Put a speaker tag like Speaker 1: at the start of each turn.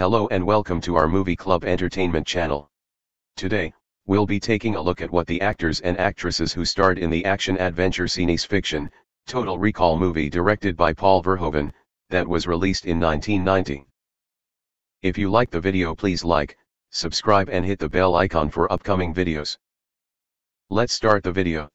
Speaker 1: Hello and welcome to our Movie Club Entertainment channel. Today, we'll be taking a look at what the actors and actresses who starred in the action-adventure science fiction, Total Recall movie directed by Paul Verhoeven, that was released in 1990. If you like the video please like, subscribe and hit the bell icon for upcoming videos. Let's start the video.